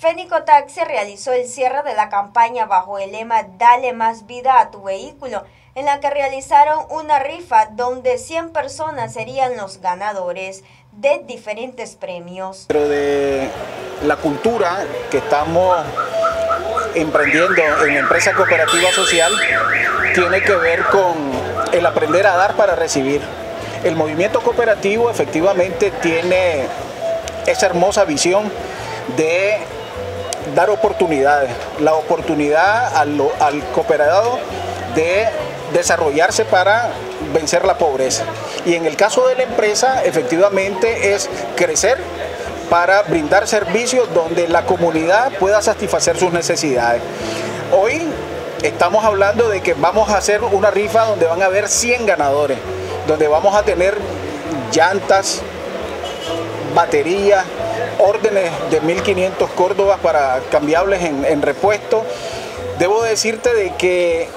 Fénico Taxi realizó el cierre de la campaña bajo el lema Dale más vida a tu vehículo, en la que realizaron una rifa donde 100 personas serían los ganadores de diferentes premios. Pero de la cultura que estamos emprendiendo en la empresa cooperativa social tiene que ver con el aprender a dar para recibir. El movimiento cooperativo efectivamente tiene esa hermosa visión de dar oportunidades, la oportunidad al, al cooperado de desarrollarse para vencer la pobreza. Y en el caso de la empresa, efectivamente es crecer para brindar servicios donde la comunidad pueda satisfacer sus necesidades. Hoy estamos hablando de que vamos a hacer una rifa donde van a haber 100 ganadores, donde vamos a tener llantas, baterías, órdenes de 1500 Córdobas para cambiables en, repuesto. Debo decirte de que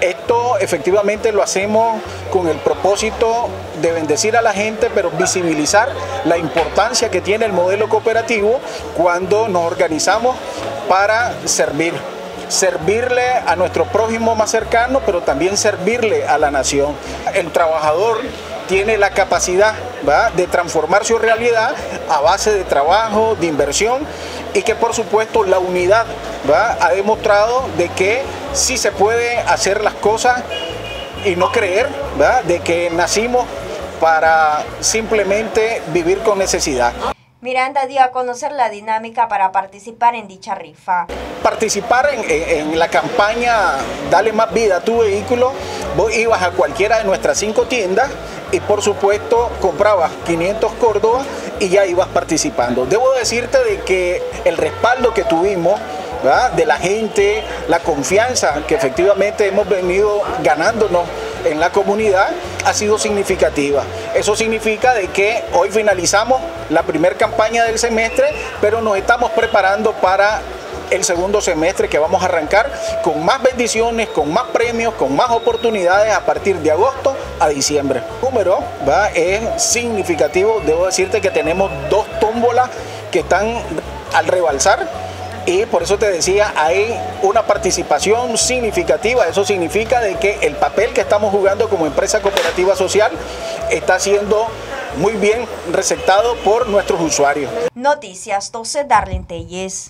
esto efectivamente lo hacemos con el propósito de bendecir a la gente, pero visibilizar la importancia que tiene el modelo cooperativo cuando nos organizamos para servir. Servirle a nuestro prójimo más cercano, pero también servirle a la nación. El trabajador tiene la capacidad de transformar su realidad a base de trabajo, de inversión y que por supuesto la unidad ha demostrado de que sí se puede hacer las cosas y no creer de que nacimos para simplemente vivir con necesidad. Miranda dio a conocer la dinámica para participar en dicha rifa. Participar en, la campaña Dale más vida a tu vehículo, vos ibas a cualquiera de nuestras cinco tiendas y por supuesto comprabas 500 Córdoba y ya ibas participando. Debo decirte de que el respaldo que tuvimos de la gente, la confianza que efectivamente hemos venido ganándonos en la comunidad ha sido significativa. Eso significa de que hoy finalizamos la primera campaña del semestre, pero nos estamos preparando para el segundo semestre que vamos a arrancar con más bendiciones, con más premios, con más oportunidades a partir de agosto a diciembre. El número ¿va? es significativo, debo decirte que tenemos dos tómbolas que están al rebalsar y por eso te decía, hay una participación significativa. Eso significa de que el papel que estamos jugando como empresa cooperativa social está siendo muy bien receptado por nuestros usuarios. Noticias 12 Darlene Telles.